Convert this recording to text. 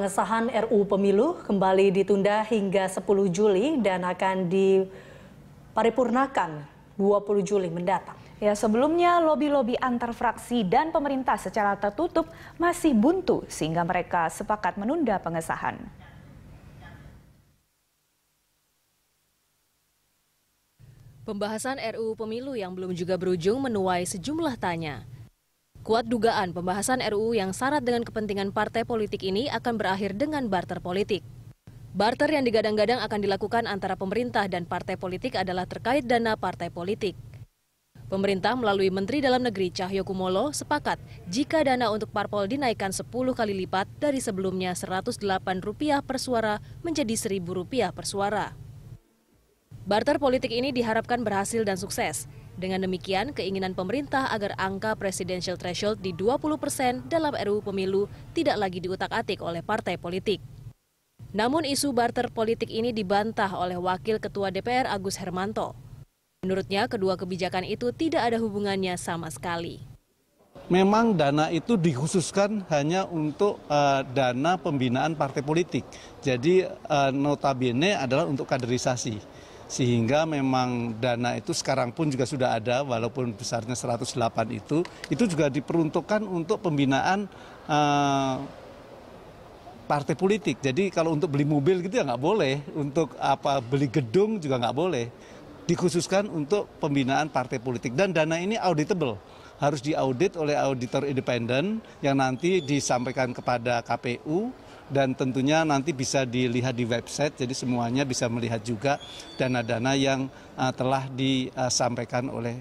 Pengesahan RU Pemilu kembali ditunda hingga 10 Juli dan akan diparipurnakan 20 Juli mendatang. Ya, sebelumnya lobi-lobi antar fraksi dan pemerintah secara tertutup masih buntu sehingga mereka sepakat menunda pengesahan. Pembahasan RUU Pemilu yang belum juga berujung menuai sejumlah tanya. Kuat dugaan pembahasan RUU yang syarat dengan kepentingan partai politik ini akan berakhir dengan barter politik. Barter yang digadang-gadang akan dilakukan antara pemerintah dan partai politik adalah terkait dana partai politik. Pemerintah melalui Menteri Dalam Negeri Cahyo Kumolo sepakat jika dana untuk parpol dinaikkan 10 kali lipat dari sebelumnya Rp108 per suara menjadi Rp1.000 per suara. Barter politik ini diharapkan berhasil dan sukses, dengan demikian, keinginan pemerintah agar angka presidential threshold di 20 persen dalam RUU Pemilu tidak lagi diutak-atik oleh partai politik. Namun isu barter politik ini dibantah oleh Wakil Ketua DPR Agus Hermanto. Menurutnya, kedua kebijakan itu tidak ada hubungannya sama sekali. Memang dana itu dikhususkan hanya untuk uh, dana pembinaan partai politik. Jadi uh, notabene adalah untuk kaderisasi sehingga memang dana itu sekarang pun juga sudah ada walaupun besarnya 108 itu itu juga diperuntukkan untuk pembinaan uh, partai politik. Jadi kalau untuk beli mobil gitu ya nggak boleh untuk apa beli gedung juga nggak boleh. Dikhususkan untuk pembinaan partai politik. Dan dana ini auditable harus diaudit oleh auditor independen yang nanti disampaikan kepada KPU dan tentunya nanti bisa dilihat di website jadi semuanya bisa melihat juga dana dana yang uh, telah disampaikan oleh